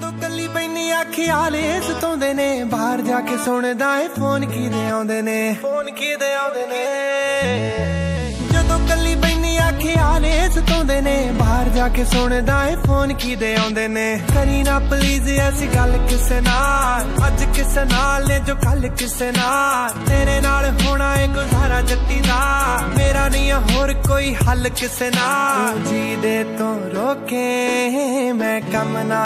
ਜਦੋਂ ਕੱਲੀ ਬੈਨੀ ਆ ਖਿਆਲੇ ਸਤਾਉਂਦੇ ਨੇ। ਬਾਹਰ ਜਾ ਕੇ ਸੁਣਦਾ ਏ, ਫੋਨ ਕਿਦੇ ਆਉਂਦੇ ਨੇ। ਫੋਨ ਕਿਦੇ ਆਉਂਦੇ ਨੇ। ਜਦੋਂ ਕੱਲੀ ਬੈਨੀ ਆ ਖਿਆਲੇ ਸਤਾਉਂਦੇ ਨੇ। ਬਾਹਰ ਜਾ ਕੇ ਸੁਣਦਾ ਏ, ਫੋਨ ਕਿਦੇ ਆਉਂਦੇ ਨੇ। ਕਰੀ ਨਾ ਪਲੀਜ਼ ਐਸੀ ਗੱਲ ਕਿਸੇ ਨਾਲ। ਅੱਜ ਕਿਸੇ ਨਾਲ ਨੇ ਜੋ ਕੱਲ ਕਿਸੇ ਨਾਲ। ਤੇਰੇ ਨਾਲ ਹੋਣਾ ਏ ਗੁਜ਼ਾਰਾ ਜੱਟੀ ਦਾ। ਮੇਰਾ ਨਹੀਂ ਹੋਰ ਕੋਈ ਹੱਲ ਕਿਸੇ ਨਾਲ। ਜੀ ਦੇ ਤੋਂ ਰੋਕੇ, ਮੈਂ ਕੰਮ ਨਾ